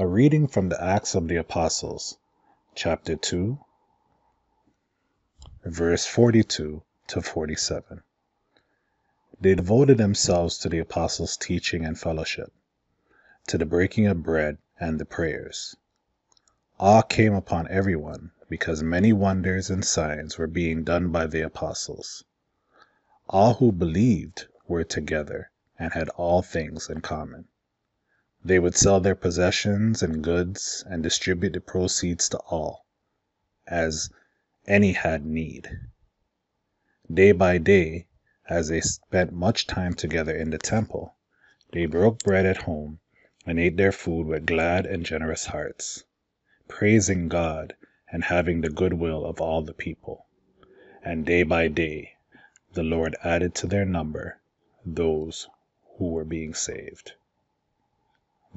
A reading from the Acts of the Apostles, chapter 2, verse 42 to 47. They devoted themselves to the apostles' teaching and fellowship, to the breaking of bread and the prayers. Awe came upon everyone because many wonders and signs were being done by the apostles. All who believed were together and had all things in common. They would sell their possessions and goods and distribute the proceeds to all, as any had need. Day by day, as they spent much time together in the temple, they broke bread at home and ate their food with glad and generous hearts, praising God and having the goodwill of all the people. And day by day, the Lord added to their number those who were being saved.